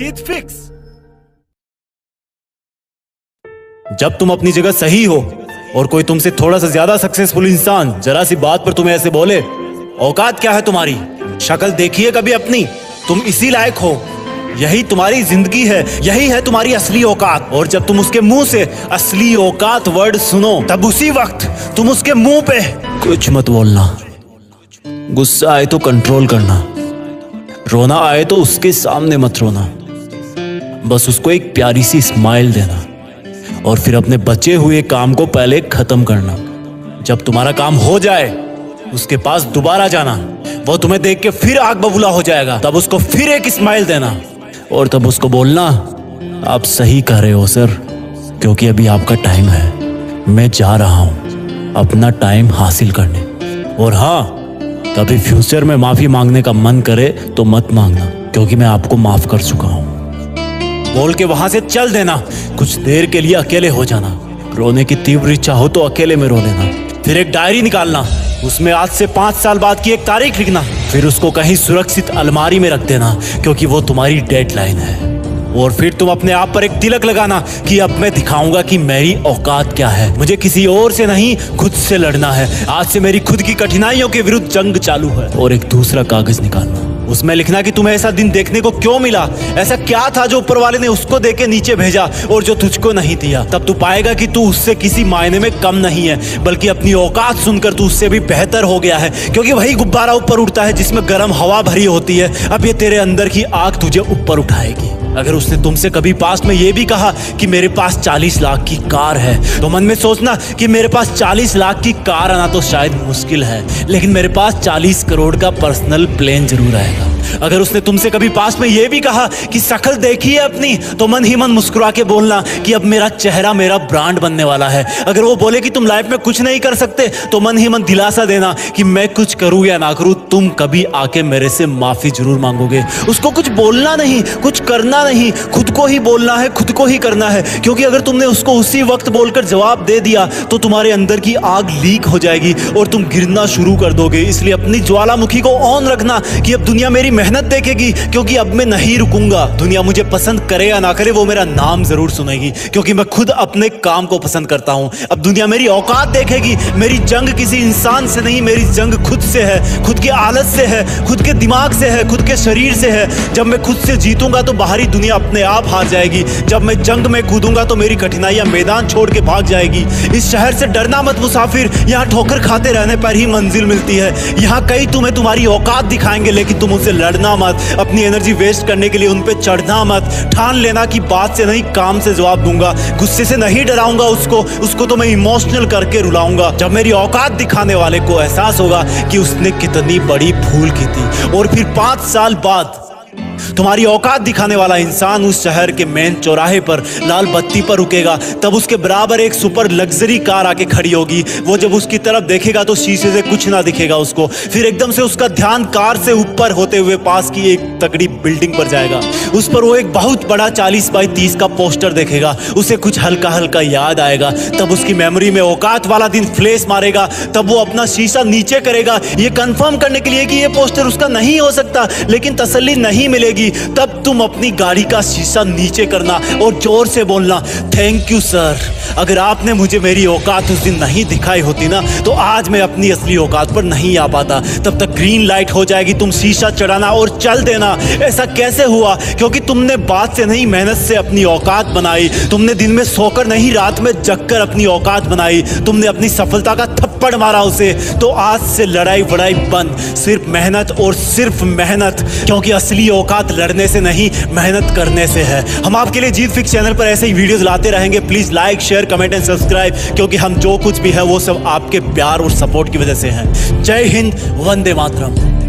जीत fix. जब तुम अपनी जगह सही हो और कोई तुमसे थोड़ा सा ज़्यादा सक्सेसफुल इंसान जरा सी बात पर तुम्हें ऐसे बोले, औकात क्या है तुम्हारी? शक्ल देखिए कभी अपनी। तुम इसी लायक हो। यही तुम्हारी ज़िंदगी है, यही है तुम्हारी असली औकात। और जब तुम उसके मुँह से असली औकात वर्ड सुनो, तब उसी वक्त तुम उसके मुँह पे कुछ मत बोलना। गुस्सा आए तो कंट्रोल करना। रोना आए तो उसके सामने मत रोना। बस उसको एक प्यारी सी स्माइल देना और फिर अपने बचे हुए काम को पहले खत्म करना। जब तुम्हारा काम हो जाए, उसके पास दोबारा जाना वो तुम्हें देख के फिर आग बबूला हो जाएगा। तब उसको फिर एक स्माइल देना और तब उसको बोलना, आप सही कह रहे हो, सर, क्योंकि अभी आपका टाइम है। मैं जा रहा हूँ अपना टाइम हासिल करने। और हाँ कभी फ्यूचर में माफ़ी मांगने का मन करे तो मत मांगना, क्योंकि मैं आपको माफ़ कर चुका हूँ। बोल के वहाँ से चल देना। कुछ देर के लिए अकेले हो जाना। रोने की तीव्र इच्छा हो तो अकेले में रो लेना। फिर एक डायरी निकालना। उसमें आज से पाँच साल बाद की एक तारीख लिखना। फिर उसको कहीं सुरक्षित अलमारी में रख देना, क्योंकि वो तुम्हारी डेडलाइन है। और फिर तुम अपने आप पर एक तिलक लगाना कि अब मैं दिखाऊँगा कि मेरी औकात क्या है। मुझे किसी और से नहीं, खुद से लड़ना है। आज से मेरी खुद की कठिनाइयों के विरुद्ध जंग चालू है। और एक दूसरा कागज़ निकालना। उसमें लिखना कि तुम्हें ऐसा दिन देखने को क्यों मिला? ऐसा क्या था जो ऊपर वाले ने उसको दे के नीचे भेजा और जो तुझको नहीं दिया? तब तू पाएगा कि तू उससे किसी मायने में कम नहीं है, बल्कि अपनी औकात सुनकर तू उससे भी बेहतर हो गया है, क्योंकि वही गुब्बारा ऊपर उठता है जिसमें गर्म हवा भरी होती है। अब ये तेरे अंदर की आग तुझे ऊपर उठाएगी। अगर उसने तुमसे कभी पास में ये भी कहा कि मेरे पास 40 लाख की कार है तो मन में सोचना कि मेरे पास 40 लाख की कार आना तो शायद मुश्किल है, लेकिन मेरे पास 40 करोड़ का पर्सनल प्लेन ज़रूर आएगा। अगर उसने तुमसे कभी पास में यह भी कहा कि शकल देखी है अपनी तो मन ही मन मुस्कुरा के बोलना कि अब मेरा चेहरा मेरा ब्रांड बनने वाला है। अगर वो बोले कि तुम लाइफ में कुछ नहीं कर सकते तो मन ही मन दिलासा देना कि मैं कुछ करूँ या ना करूँ, तुम कभी आके मेरे से माफ़ी ज़रूर मांगोगे। उसको कुछ बोलना नहीं, कुछ करना नहीं, खुद को ही बोलना है, खुद को ही करना है। क्योंकि अगर तुमने उसको उसी वक्त बोलकर जवाब दे दिया तो तुम्हारे अंदर की आग लीक हो जाएगी और तुम गिरना शुरू कर दोगे। इसलिए अपनी ज्वालामुखी को ऑन रखना कि अब दुनिया मेरी मेहनत देखेगी, क्योंकि अब मैं नहीं रुकूँगा। दुनिया मुझे पसंद करे या ना करे, वो मेरा नाम ज़रूर सुनेगी, क्योंकि मैं खुद अपने काम को पसंद करता हूँ। अब दुनिया मेरी औकात देखेगी, मेरी जंग किसी इंसान से नहीं, मेरी जंग खुद से है, खुद की आलत से है, खुद के दिमाग से है, खुद के शरीर से है। जब मैं खुद से जीतूँगा तो बाहरी दुनिया अपने आप हार जाएगी। जब मैं जंग में कूदूँगा तो मेरी कठिनाइयाँ मैदान छोड़ के भाग जाएगी। इस शहर से डरना मत, मुसाफिर। यहाँ ठोकर खाते रहने पर ही मंजिल मिलती है। यहाँ कई तुम्हें तुम्हारी औकात दिखाएँगे, लेकिन तुम उनसे लड़ना मत। अपनी एनर्जी वेस्ट करने के लिए उन पर चढ़ना मत। ठान लेना कि बात से नहीं, काम से जवाब दूँगा। गुस्से से नहीं डराऊँगा उसको। उसको तो मैं इमोशनल करके रुलाऊँगा। जब मेरी औकात दिखाने वाले को एहसास होगा कि उसने कितनी बड़ी भूल की थी। और फिर पाँच साल बाद तुम्हारी औकात दिखाने वाला इंसान उस शहर के मेन चौराहे पर लाल बत्ती पर रुकेगा। तब उसके बराबर एक सुपर लग्जरी कार आके खड़ी होगी। वो जब उसकी तरफ़ देखेगा तो शीशे से कुछ ना दिखेगा उसको। फिर एकदम से उसका ध्यान कार से ऊपर होते हुए पास की एक तगड़ी बिल्डिंग पर जाएगा। उस पर वो एक बहुत बड़ा चालीस बाई तीस का पोस्टर देखेगा। उसे कुछ हल्का हल्का याद आएगा। तब उसकी मेमोरी में औकात वाला दिन फ्लेस मारेगा। तब वो अपना शीशा नीचे करेगा। ये कंफर्म करने के लिए कि ये पोस्टर उसका नहीं हो सकता। लेकिन तसल्ली नहीं मिलेगी। तब तुम अपनी गाड़ी का शीशा नीचे करना और ज़ोर से बोलना थैंक यू सर अगर आपने मुझे मेरी औकात उस दिन नहीं दिखाई होती ना तो आज मैं अपनी असली औकात पर नहीं आ पाता। तब तक ग्रीन लाइट हो जाएगी, तुम शीशा चढ़ाना और चल देना। ऐसा कैसे हुआ? क्योंकि तुमने बात से नहीं, मेहनत से अपनी औकात बनाई। तुमने दिन में सोकर नहीं, रात में जगकर अपनी औकात बनाई। तुमने अपनी सफलता का थप्पड़ मारा उसे। तो आज से लड़ाई वड़ाई बंद। सिर्फ़ मेहनत और सिर्फ़ मेहनत, क्योंकि असली औकात लड़ने से नहीं, मेहनत करने से है। हम आपके लिए जीत फिक्स चैनल पर ऐसे ही वीडियोज़ लाते रहेंगे। Please like, share, comment and subscribe, क्योंकि हम जो कुछ भी है, वो सब आपके प्यार और सपोर्ट की वजह से है। जय हिंद, वंदे मातरम।